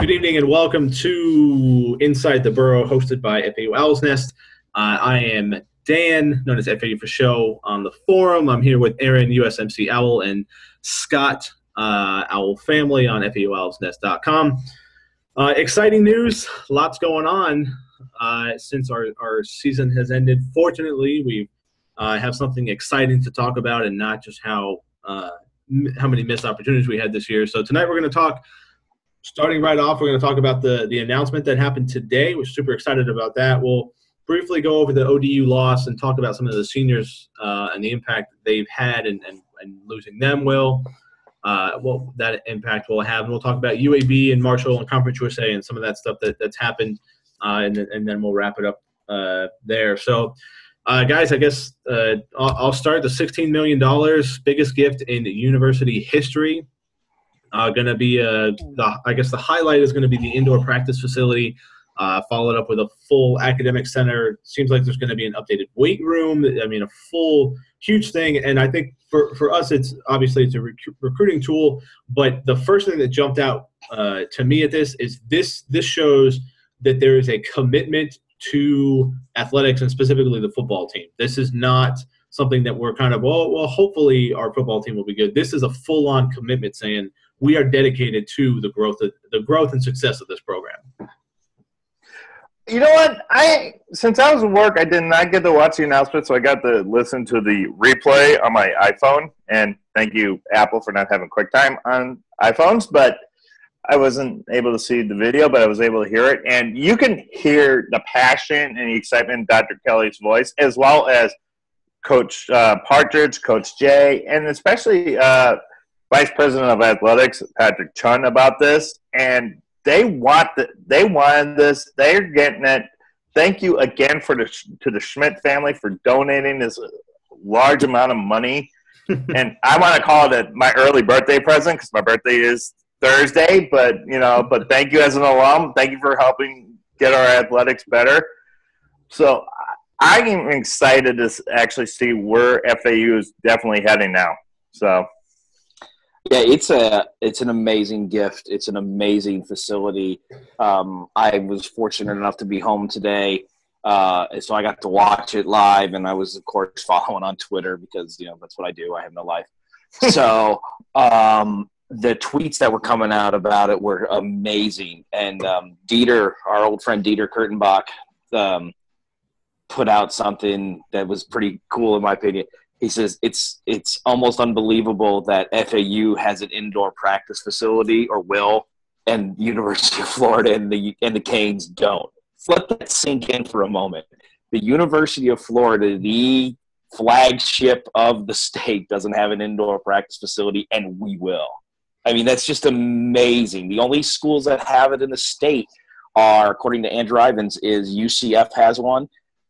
Good evening and welcome to Inside the Burrow, hosted by FAU Owl's Nest. Uh, I am Dan, known as FAU for Show, on the forum. I'm here with Aaron, USMC Owl, and Scott, uh, Owl Family on FAUOwlsNest.com. Uh, exciting news, lots going on uh, since our, our season has ended. Fortunately, we uh, have something exciting to talk about and not just how, uh, how many missed opportunities we had this year. So tonight we're going to talk – starting right off, we're going to talk about the the announcement that happened today. We're super excited about that. We'll briefly go over the ODU loss and talk about some of the seniors uh, and the impact they've had and, and, and losing them will. Uh, what that impact will have. And we'll talk about UAB and Marshall and Conference USA and some of that stuff that, that's happened. Uh, and, and then we'll wrap it up uh, there. So, uh, guys, I guess uh, I'll, I'll, start the $16 million biggest gift in university history. Uh, going to be a, the, I guess the highlight is going to be the indoor practice facility, uh, followed up with a full academic center. Seems like there's going to be an updated weight room. I mean, a full huge thing. And I think for, for us, it's obviously it's a rec- recruiting tool. But the first thing that jumped out uh, to me at this is this this shows that there is a commitment to athletics and specifically the football team. This is not something that we're kind of well, well, hopefully our football team will be good. This is a full on commitment saying we are dedicated to the growth of the growth and success of this program. You know what? I since I was at work, I did not get to watch the announcement, so I got to listen to the replay on my iPhone. And thank you, Apple, for not having QuickTime on iPhones. But I wasn't able to see the video, but I was able to hear it, and you can hear the passion and the excitement in Dr. Kelly's voice, as well as Coach uh, Partridge, Coach Jay, and especially uh, vice president of athletics, Patrick Chun, about this, and they want the, they wanted this. They're getting it. Thank you again for the to the Schmidt family for donating this large amount of money. and I want to call it my early birthday present because my birthday is Thursday. But you know, but thank you as an alum. Thank you for helping get our athletics better. So I'm excited to actually see where FAU is definitely heading now. So yeah, it's a it's an amazing gift. It's an amazing facility. Um, I was fortunate enough to be home today, uh, so I got to watch it live, and I was of course following on Twitter because you know that's what I do. I have no life. so um, the tweets that were coming out about it were amazing, and um, Dieter, our old friend Dieter Kurtenbach, um, put out something that was pretty cool in my opinion he says it's it's almost unbelievable that FAU has an indoor practice facility or will, and University of Florida and the and the Canes don't. Let that sink in for a moment. The University of Florida, the flagship of the state, doesn't have an indoor practice facility, and we will. I mean, that's just amazing. The only schools that have it in the state are, according to Andrew Ivins, is UCF has one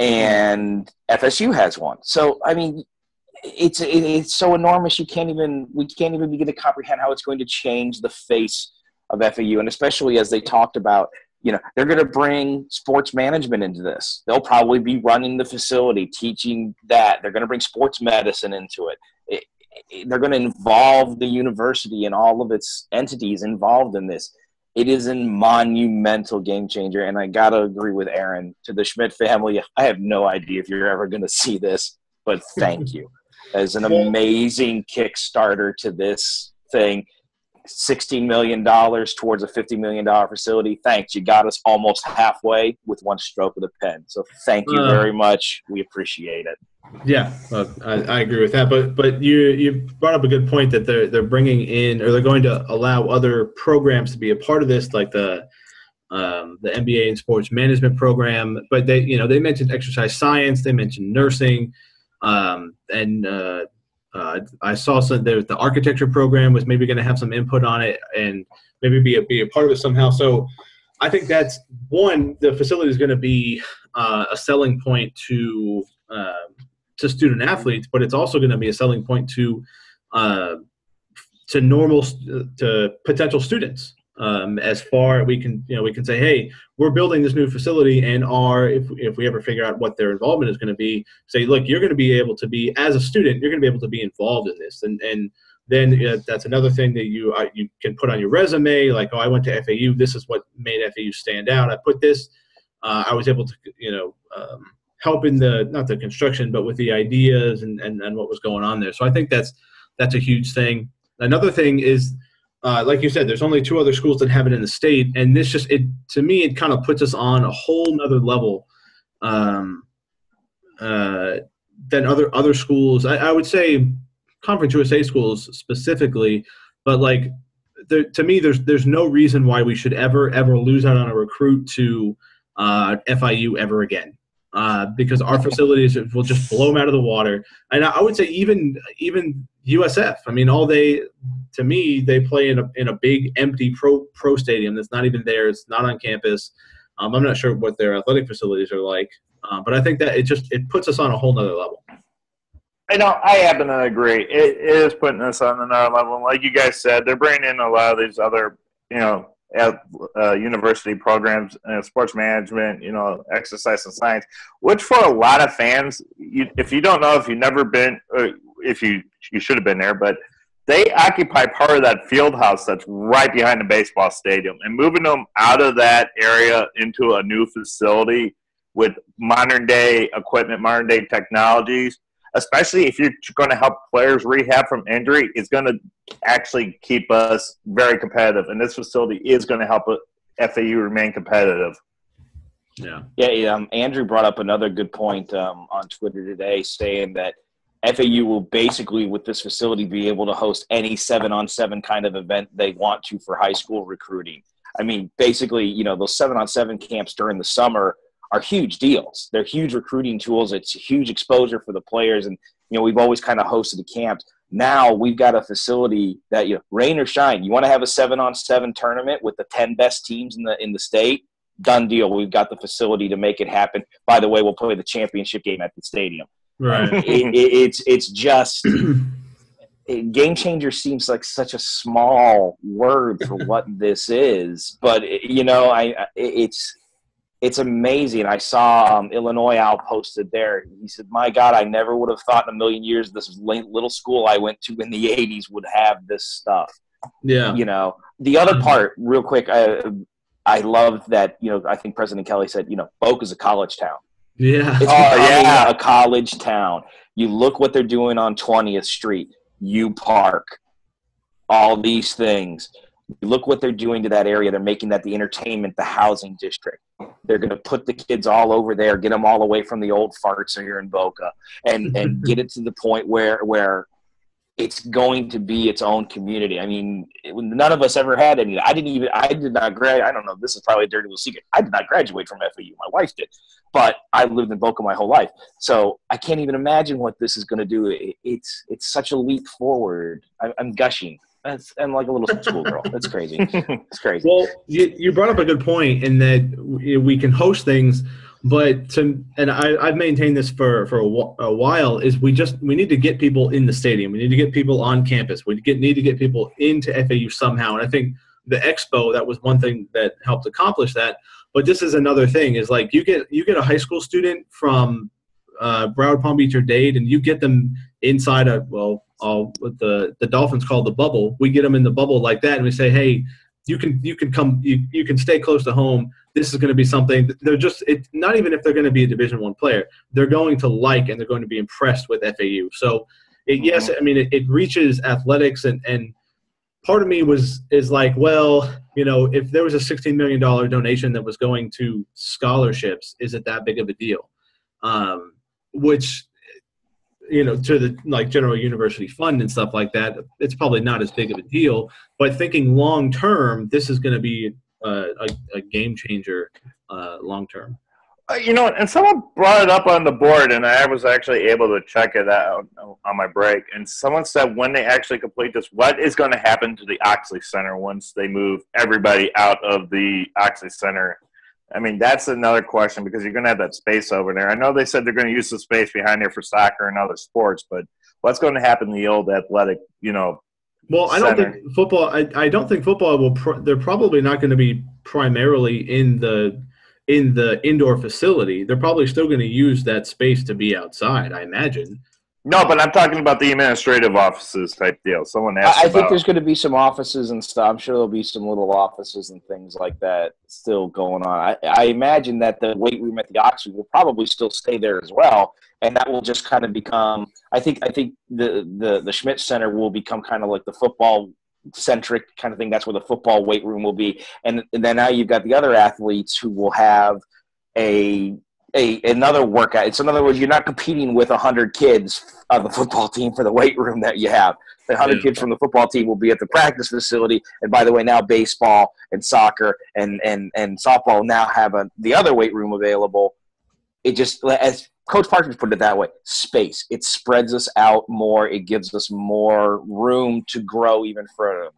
and FSU has one. So, I mean, it's it's so enormous you can't even we can't even begin to comprehend how it's going to change the face of FAU and especially as they talked about you know they're going to bring sports management into this. They'll probably be running the facility teaching that. They're going to bring sports medicine into it, it, it they're going to involve the university and all of its entities involved in this. It is a monumental game changer and i gotta agree with aaron. To the schmidt family i have no idea if you're ever going to see this but thank you as an amazing Kickstarter to this thing. $16 million towards a $50 million facility. Thanks. You got us almost halfway with one stroke of the pen. So thank you uh, very much. We appreciate it. Yeah, well, I, I, agree with that. But but you you brought up a good point that they're they're bringing in or they're going to allow other programs to be a part of this, like the um, the MBA in sports management program. But they you know they mentioned exercise science, they mentioned nursing. Um, and uh, uh, I saw some there, the architecture program was maybe going to have some input on it and maybe be a, be a part of it somehow. So I think that's one. The facility is going to be uh, a selling point to um, to student athletes, but it's also going to be a selling point to uh, to normal to potential students um, as far we can you know we can say hey we're building this new facility and are if, if we ever figure out what their involvement is going to be say look you're going to be able to be as a student you're going to be able to be involved in this and and then uh, that's another thing that you uh, you can put on your resume. Like, oh, I went to FAU. This is what made FAU stand out. I put this. Uh, I was able to, you know, um, help in the not the construction, but with the ideas and, and and what was going on there. So I think that's that's a huge thing. Another thing is, uh, like you said, there's only two other schools that have it in the state, and this just it to me it kind of puts us on a whole nother level. Um, uh, than other other schools. I, I would say Conference USA schools specifically, but like there, to me, there's there's no reason why we should ever ever lose out on a recruit to uh, FIU ever again. Uh, because our facilities will just blow them out of the water, and I would say even even USF. I mean, all they to me they play in a in a big empty pro pro stadium that's not even there. It's not on campus. Um, I'm not sure what their athletic facilities are like, uh, but I think that it just it puts us on a whole nother level. I know I happen to agree. It is putting us on another level. Like you guys said, they're bringing in a lot of these other, you know, at, uh, university programs, and sports management, you know, exercise and science, which for a lot of fans, you, if you don't know, if you've never been, if you you should have been there, but they occupy part of that field house that's right behind the baseball stadium, and moving them out of that area into a new facility with modern day equipment, modern day technologies especially if you're going to help players rehab from injury, is going to actually keep us very competitive. And this facility is going to help FAU remain competitive. Yeah. Yeah. Um, Andrew brought up another good point um, on Twitter today, saying that FAU will basically, with this facility, be able to host any seven on seven kind of event they want to for high school recruiting. I mean, basically, you know, those seven on seven camps during the summer are huge deals. They're huge recruiting tools. It's huge exposure for the players. And, you know, we've always kind of hosted the camps. Now we've got a facility that, you know, rain or shine, you want to have a seven on seven tournament with the 10 best teams in the, in the state, done deal. We've got the facility to make it happen. By the way, we'll play the championship game at the stadium. Right. it, it, it's, it's just, game changer seems like such a small word for what this is, but you know, I, it's, it's amazing. I saw um, Illinois Owl posted there. He said, "My God, I never would have thought in a million years this little school I went to in the '80s would have this stuff." Yeah, you know. The other part, real quick, I I love that. You know, I think President Kelly said, you know, Boca's a college town. Yeah. It's oh, yeah. a college town. You look what they're doing on 20th Street, U Park, all these things. You look what they're doing to that area. They're making that the entertainment, the housing district. They're going to put the kids all over there, get them all away from the old farts here in Boca, and and get it to the point where where it's going to be its own community. I mean, none of us ever had any. I didn't even. I did not grad. I don't know. This is probably a dirty little secret. I did not graduate from FAU. My wife did, but I lived in Boca my whole life, so I can't even imagine what this is going to do. It's it's such a leap forward. I'm gushing. That's, I'm like a little schoolgirl. It's crazy. It's crazy. Well, you, you brought up a good point in that we can host things, but to and I, I've maintained this for for a, a while is we just we need to get people in the stadium. We need to get people on campus. We get need to get people into FAU somehow. And I think the expo that was one thing that helped accomplish that. But this is another thing is like you get you get a high school student from uh, Broward, Palm Beach, or Dade, and you get them inside a well uh, what the the Dolphins call the bubble. We get them in the bubble like that, and we say, hey, you can you can come you, you can stay close to home. This is going to be something. They're just it's not even if they're going to be a Division One player, they're going to like and they're going to be impressed with FAU. So it, yes, mm-hmm. I mean it, it reaches athletics and and part of me was is like, well, you know, if there was a sixteen million dollar donation that was going to scholarships, is it that big of a deal? Um, which you know to the like general university fund and stuff like that it's probably not as big of a deal. But thinking long term this is going to be a, a, a, game changer uh, long term. Uh, you know and someone brought it up on the board and i was actually able to check it out on my break. And someone said when they actually complete this what is going to happen to the oxley center once they move everybody out of the oxley center I mean, that's another question because you're going to have that space over there. I know they said they're going to use the space behind there for soccer and other sports, but what's going to happen in the old athletic, you know? Well, I don't think football. I, I don't think football will. Pr- they're probably not going to be primarily in the in the indoor facility. They're probably still going to use that space to be outside. I imagine. No, but I'm talking about the administrative offices type deal. Someone asked I, I about. think there's going to be some offices and stuff. I'm sure there'll be some little offices and things like that still going on. I, I imagine that the weight room at the Oxley will probably still stay there as well, and that will just kind of become. I think I think the the the Schmidt Center will become kind of like the football centric kind of thing. That's where the football weight room will be, and, and then now you've got the other athletes who will have a a another workout. It's in other words, you're not competing with hundred kids on the football team for the weight room that you have. The hundred Yeah. kids from the football team will be at the practice facility. And by the way, now baseball and soccer and and and softball now have a, the other weight room available. It just as Coach Parkins put it that way, space. It spreads us out more. It gives us more room to grow even further.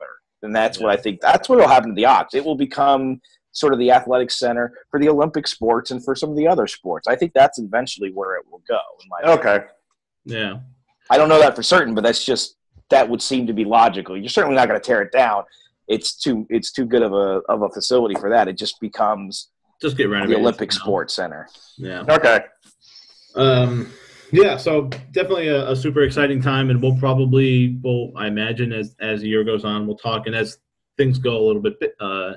And that's what I think. That's what will happen to the Ox. It will become sort of the athletic center for the Olympic sports and for some of the other sports. I think that's eventually where it will go. In my opinion. okay. Yeah. I don't know that for certain, but that's just that would seem to be logical. You're certainly not going to tear it down. It's too it's too good of a of a facility for that. It just becomes Just get the. Olympic somehow. Sports Center. Yeah. Okay. Um, yeah, so definitely a, a super exciting time, and we'll probably, well, I imagine as as the year goes on, we'll talk, and as things go a little bit, uh,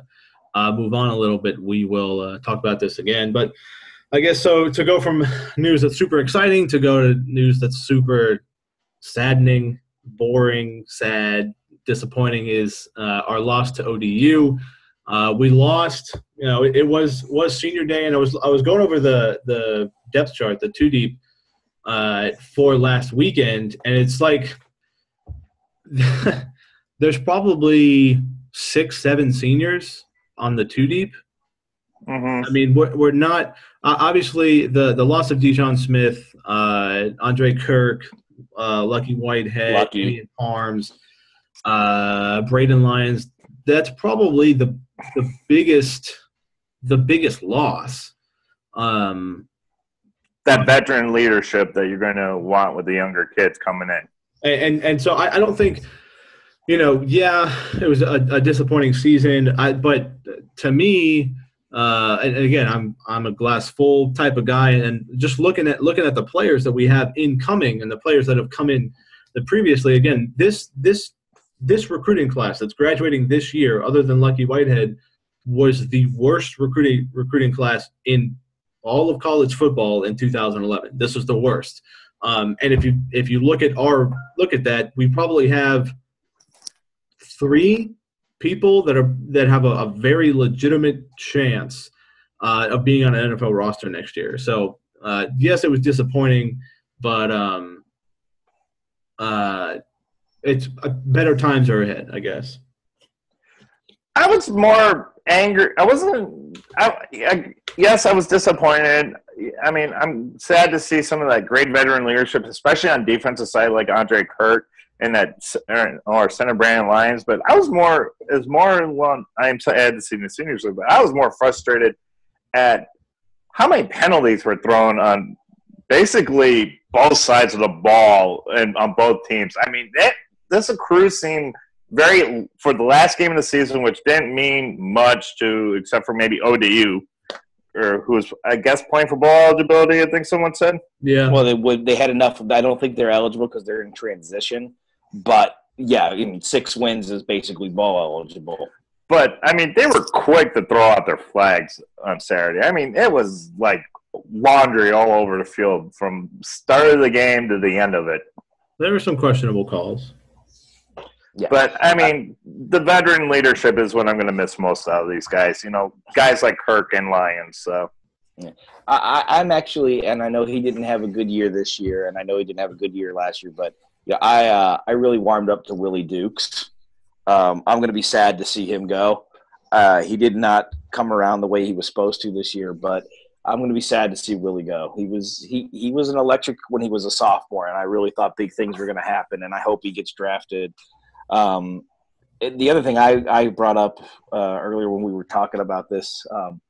uh, move on a little bit, we will uh, talk about this again. But I guess so to go from news that's super exciting to go to news that's super saddening, boring, sad, disappointing is uh, our loss to ODU. Uh, we lost. You know, it, it was was senior day, and I was I was going over the the depth chart, the two deep, uh, for last weekend, and it's like there's probably six, seven seniors on the two deep. hmm I mean, we're, we're not uh, obviously the the loss of D'Joun Smith, uh, Andrae Kirk, uh, Lucky Whitehead, Lucky. Ian Arms, uh, Braden Lyons. That's probably the the biggest the biggest loss. Um, That veteran leadership that you're going to want with the younger kids coming in. and and, and so I, I don't think you know yeah it was a, a disappointing season. I, but to me uh, and again i'm i'm a glass full type of guy and just looking at looking at the players that we have incoming and the players that have come in the previously again this this this recruiting class that's graduating this year other than lucky whitehead was the worst recruiting recruiting class in all of college football in 2011 this was the worst. Um, and if you if you look at our look at that, we probably have three people that are that have a, a very legitimate chance uh, of being on an NFL roster next year. So uh, yes, it was disappointing, but um, uh, it's uh, better times are ahead, I guess. I was more angry. I wasn't. I, I, yes, I was disappointed. I mean, I'm sad to see some of that great veteran leadership, especially on defensive side, like Andrae Kirk and that uh, or, or center Brandon Lyons. But I was more is more one. I'm sad to see the seniors, leave, but I was more frustrated at how many penalties were thrown on basically both sides of the ball and on both teams. I mean, that this crew seemed very for the last game of the season, which didn't mean much to except for maybe ODU, or who was I guess playing for bowl eligibility. I think someone said. Yeah. Well, they would. They had enough. I don't think they're eligible because they're in transition. But yeah, I mean, six wins is basically bowl eligible. But I mean, they were quick to throw out their flags on Saturday. I mean, it was like laundry all over the field from start of the game to the end of it. there were some questionable calls. Yeah. But I mean, the veteran leadership is what I'm going to miss most out of these guys. You know, guys like Kirk and Lyons. So I, I, I'm actually, and I know he didn't have a good year this year, and I know he didn't have a good year last year, but yeah, I uh, I really warmed up to Willie Dukes. Um, I'm going to be sad to see him go. Uh, he did not come around the way he was supposed to this year, but I'm going to be sad to see Willie go. He was he he was an electric when he was a sophomore, and I really thought big things were going to happen, and I hope he gets drafted. Um, the other thing I, I brought up uh, earlier when we were talking about this, um,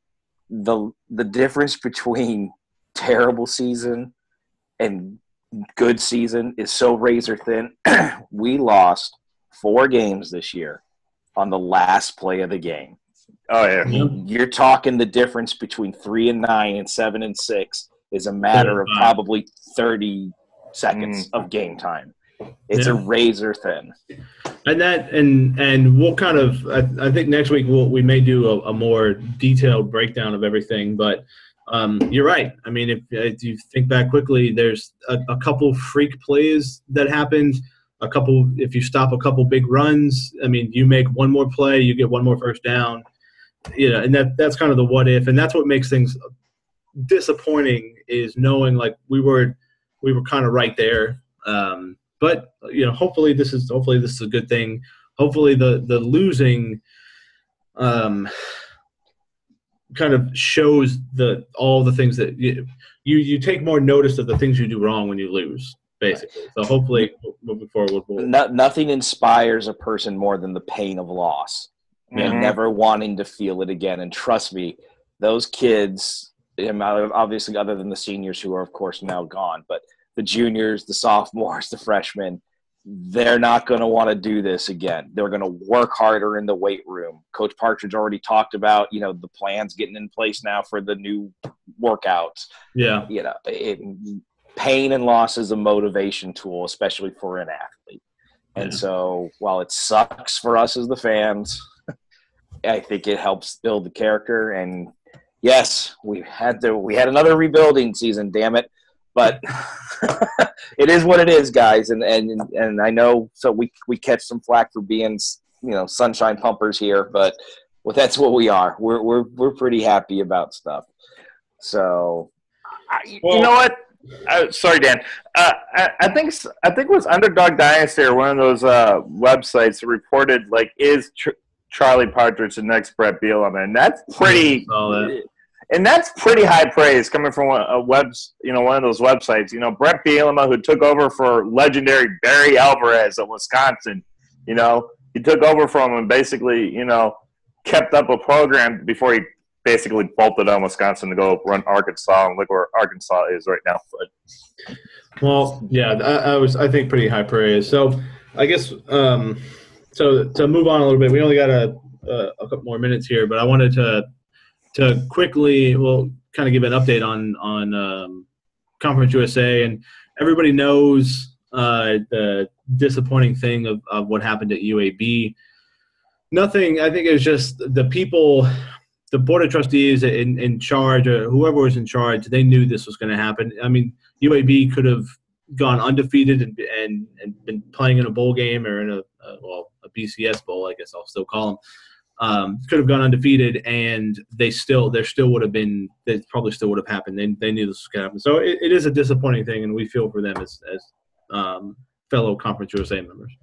the the difference between terrible season and good season is so razor thin. we lost four games this year on the last play of the game. oh yeah, Yeah. You're talking the difference between three and nine and seven and six is a matter of probably 30, seconds mm. of game time. It's a razor thin. And that and and we'll kind of I, I think next week we'll we may do a, a more detailed breakdown of everything. But um, you're right. I mean, if, if you think back quickly, there's a, a couple freak plays that happened. A couple, if you stop a couple big runs, I mean, you make one more play, you get one more first down. You know, and that that's kind of the what if, and that's what makes things disappointing is knowing like we were we were kind of right there. Um, but you know, hopefully this is hopefully this is a good thing. Hopefully the the losing um, kind of shows the all the things that you, you you take more notice of the things you do wrong when you lose, basically. So hopefully moving forward, we'll, No, nothing inspires a person more than the pain of loss and Mhm. never wanting to feel it again. And trust me, those kids, obviously, other than the seniors who are, of course, now gone, but the juniors, the sophomores, the freshmen, they're not going to want to do this again. They're going to work harder in the weight room. Coach Partridge already talked about, you know, the plans getting in place now for the new workouts. yeah, You know, it, pain and loss is a motivation tool, especially for an athlete. And Yeah. so, while it sucks for us as the fans, I think it helps build the character. And yes, we had to. We had another rebuilding season. Damn it! But it is what it is, guys. And and and I know. So we we catch some flack for being you know sunshine pumpers here, but well, that's what we are. We're we're we're pretty happy about stuff. So I, you know what? Uh, sorry, Dan. Uh, I, I think s- I think it was Underdog Dynasty or one of those uh, websites that reported like is Tr- Charlie Partridge the next Bret Bielema, and that's pretty. Saw that. And that's pretty high praise coming from a, webs, you know, one of those websites. You know, Bret Bielema, who took over for legendary Barry Alvarez of Wisconsin. You know, he took over from him and basically, you know, kept up a program before he basically bolted on Wisconsin to go run Arkansas and look where Arkansas is right now. But Well, yeah, I, I was I think pretty high praise. So I guess um, so to move on a little bit, we only got a a couple more minutes here, but I wanted to to quickly well kind of give an update on on um, Conference USA, and everybody knows uh, the disappointing thing of, of what happened at UAB. Nothing. I think it was just the people, the board of trustees in, in charge, or whoever was in charge. They knew this was going to happen. I mean, UAB could have gone undefeated and, and, and been playing in a bowl game or in a, uh, well a BCS bowl, I guess I'll still call them. Um, could have gone undefeated, and they still there still would have been that probably still would have happened. They, they knew this was going to happen, so it, it is a disappointing thing, and we feel for them as as um, fellow Conference USA members.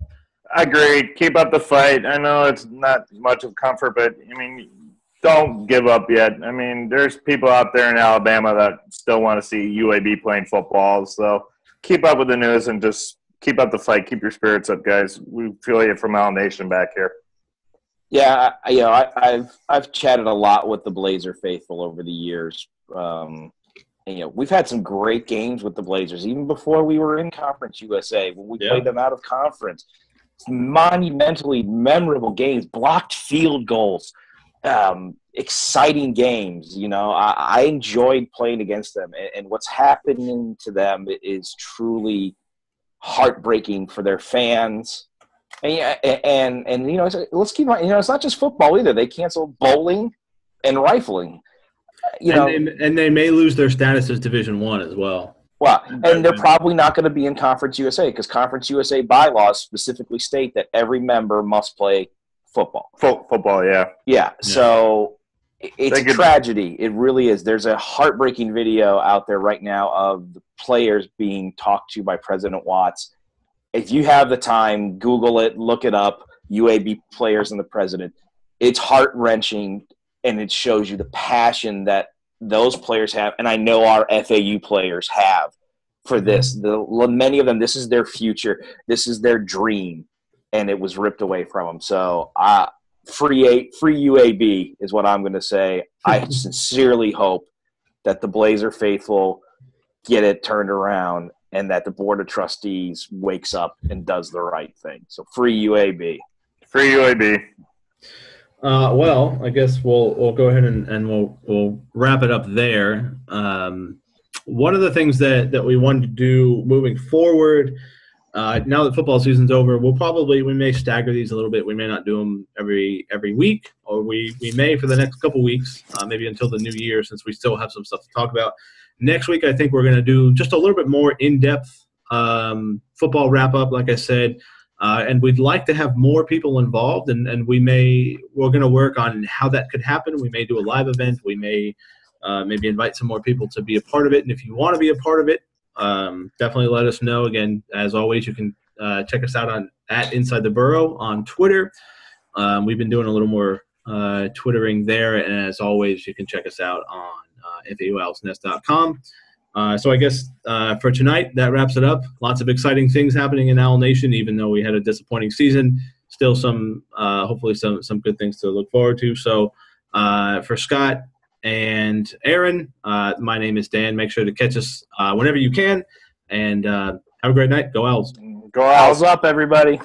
I agree. Keep up the fight. I know it's not much of comfort, but I mean, don't give up yet. I mean, there's people out there in Alabama that still want to see UAB playing football. So keep up with the news and just keep up the fight. Keep your spirits up, guys. We feel you from Owl Nation back here. Yeah, I, you know, I, I've I've chatted a lot with the Blazer faithful over the years. Um, and, you know, we've had some great games with the Blazers, even before we were in Conference USA. When we Yeah. played them out of conference, monumentally memorable games, blocked field goals, um, exciting games. You know, I, I enjoyed playing against them, and, and what's happening to them is truly heartbreaking for their fans. And yeah, and and you know, it's- let's keep on. You know, it's not just football either. They canceled bowling and rifling. You know, and, they, and they may lose their status as Division One as well. well, and they're probably not going to be in Conference USA because Conference USA bylaws specifically state that every member must play football. Fo- football, yeah. Yeah, so it's They a tragedy. It really is. There's a heartbreaking video out there right now of the players being talked to by President Watts. If you have the time, Google it, look it up. UAB players and the president. It's heart wrenching, and it shows you the passion that those players have, and I know our FAU players have for this. The many of them, this is their future. This is their dream, and it was ripped away from them. So, uh, free a free UAB is what I'm going to say. I sincerely hope that the Blazer faithful get it turned around and that the board of trustees wakes up and does the right thing. So free UAB. Free UAB. Uh, well, I guess we'll we'll go ahead and, and we'll we'll wrap it up there. Um, one of the things that that we wanted to do moving forward. Uh, now that football season's over, we'll probably we may stagger these a little bit. We may not do them every every week, or we we may for the next couple weeks, uh, maybe until the new year, since we still have some stuff to talk about. Next week, I think we're going to do just a little bit more in depth um, football wrap up. Like I said, uh, and we'd like to have more people involved and, and we may we're going to work on how that could happen. We may do a live event. We may uh, maybe invite some more people to be a part of it. And if you want to be a part of it um, definitely let us know. Again as always you can uh, check us out on at inside the burrow on twitter. Um, we've been doing a little more uh, twittering there. And as always you can check us out on uh, uh, so I guess uh, for tonight, that wraps it up. Lots of exciting things happening in Owl Nation, even though we had a disappointing season. Still some, uh, hopefully some some good things to look forward to. So uh, for Scott and Aaron, uh, my name is Dan. Make sure to catch us uh, whenever you can, and have a great night. Go Owls. Go Owls up, everybody.